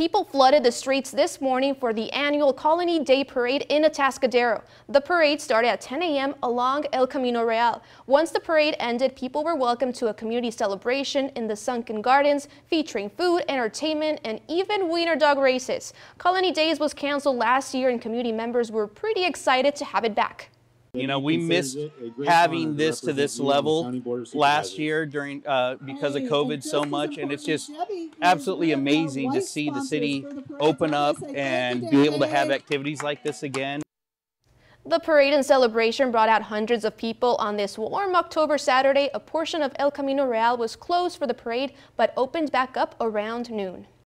People flooded the streets this morning for the annual Colony Day Parade in Atascadero. The parade started at 10 a.m. along El Camino Real. Once the parade ended, people were welcomed to a community celebration in the Sunken Gardens featuring food, entertainment, and even wiener dog races. Colony Days was canceled last year and community members were pretty excited to have it back. You know, we missed having this to this level last year during uh, because of COVID so much, and it's just absolutely amazing to see the city open up and be able to have activities like this again. The parade and celebration brought out hundreds of people on this warm October Saturday. A portion of El Camino Real was closed for the parade, but opened back up around noon.